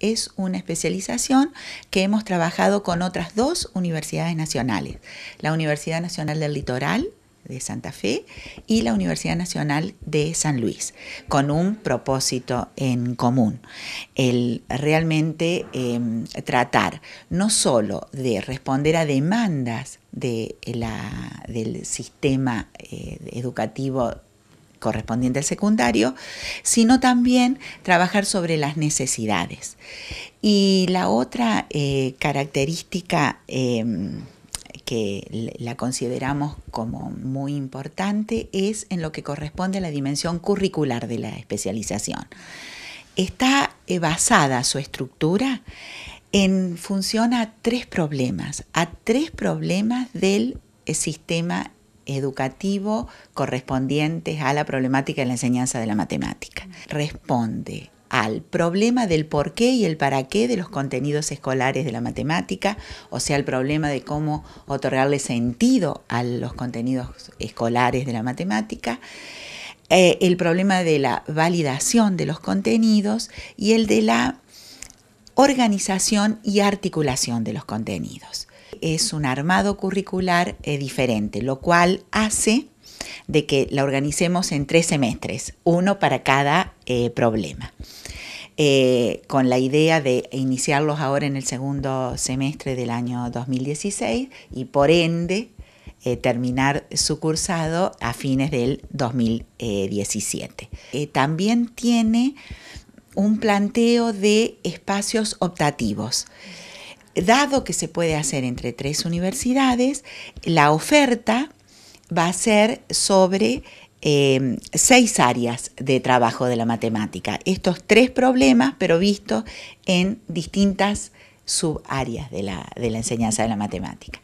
es una especialización que hemos trabajado con otras dos universidades nacionales, la Universidad Nacional del Litoral de Santa Fe y la Universidad Nacional de San Luis, con un propósito en común, el realmente em, tratar no solo de responder a demandas del sistema eh, educativo correspondiente al secundario, sino también trabajar sobre las necesidades. Y la otra eh, característica em, que la consideramos como muy importante es en lo que corresponde a la dimensión curricular de la especialización. Está eh, basada su estructura en función a tres problemas, a tres problemas del eh, sistema educativo correspondientes a la problemática de la enseñanza de la matemática. Responde al problema del por qué y el para qué de los contenidos escolares de la matemática, o sea, el problema de cómo otorgarle sentido a los contenidos escolares de la matemática, eh, el problema de la validación de los contenidos y el de la organización y articulación de los contenidos. Es un armado curricular eh, diferente, lo cual hace de que la organicemos en tres semestres, uno para cada eh, problema. Eh, con la idea de iniciarlos ahora en el segundo semestre del año 2016 y por ende terminar su cursado a fines del 2017. también tiene un planteo de espacios optativos. Dado que se puede hacer entre tres universidades, la oferta va a ser sobre em, seis áreas de trabajo de la matemática. Estos tres problemas, pero vistos en distintas subáreas de la, de la enseñanza de la matemática.